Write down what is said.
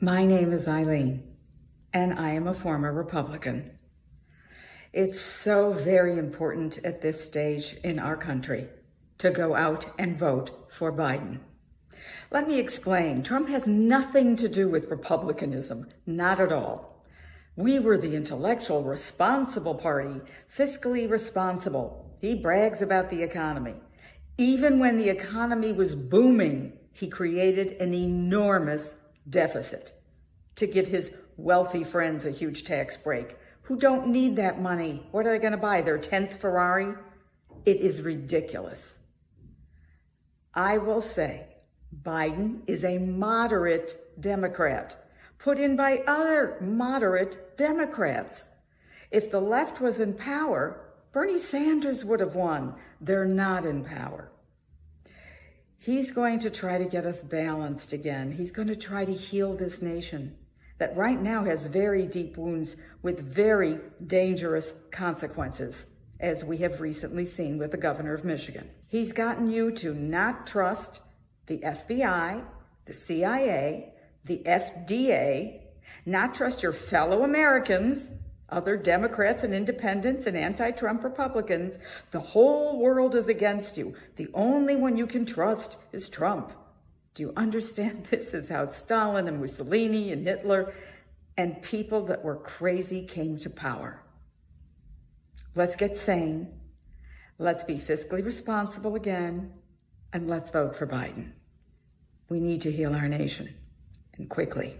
My name is Eileen, and I am a former Republican. It's so very important at this stage in our country to go out and vote for Biden. Let me explain. Trump has nothing to do with Republicanism, not at all. We were the intellectual, responsible party, fiscally responsible. He brags about the economy. Even when the economy was booming, he created an enormous deficit to give his wealthy friends a huge tax break who don't need that money. What are they going to buy? Their 10th Ferrari? It is ridiculous. I will say Biden is a moderate Democrat put in by other moderate Democrats. If the left was in power, Bernie Sanders would have won. They're not in power. He's going to try to get us balanced again. He's going to try to heal this nation that right now has very deep wounds with very dangerous consequences, as we have recently seen with the governor of Michigan. He's gotten you to not trust the FBI, the CIA, the FDA, not trust your fellow Americans, other Democrats and independents and anti-Trump Republicans. The whole world is against you. The only one you can trust is Trump. Do you understand? This is how Stalin and Mussolini and Hitler and people that were crazy came to power. Let's get sane. Let's be fiscally responsible again. And let's vote for Biden. We need to heal our nation and quickly.